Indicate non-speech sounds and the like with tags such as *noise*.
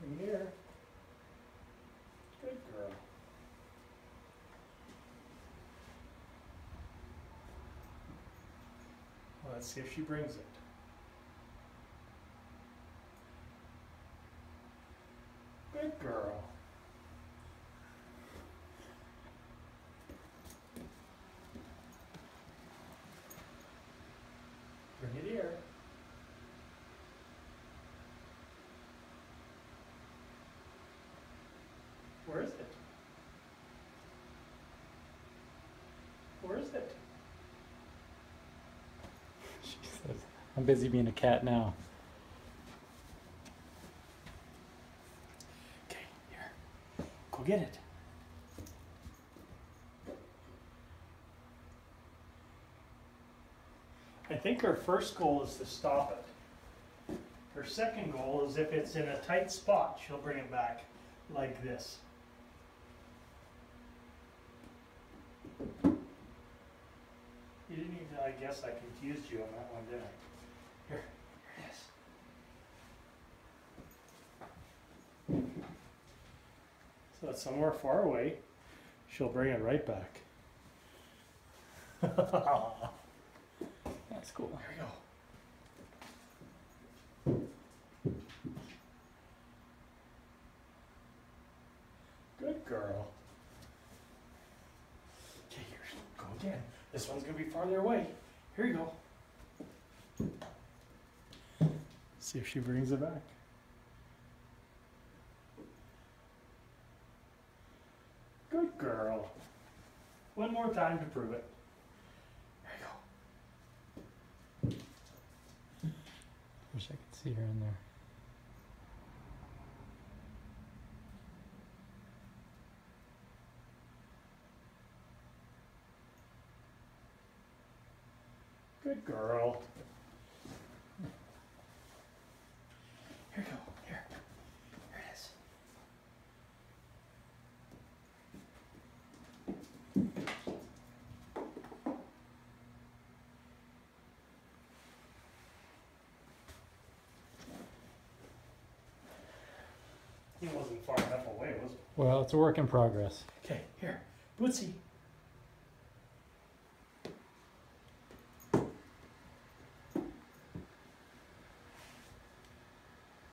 Bring it here. Good girl. Let's see if she brings it. Good girl. Bring it here. Where is it? Where is it? *laughs* She says, I'm busy being a cat now. Okay, here. Go get it. I think her first goal is to stop it. Her second goal is if it's in a tight spot, she'll bring it back like this. You didn't even, I guess I confused you on that one, didn't I? Here, here it is. So it's somewhere far away. She'll bring it right back. *laughs* That's cool. There we go. Good girl. Okay, here, go again. This one's gonna be farther away. Here you go. See if she brings it back. Good girl. One more time to prove it. There you go. Wish I could see her in there. Good girl. Here you go. Here. Here it is. He wasn't far enough away, was he? Well, it's a work in progress. Okay, here. Bootsie,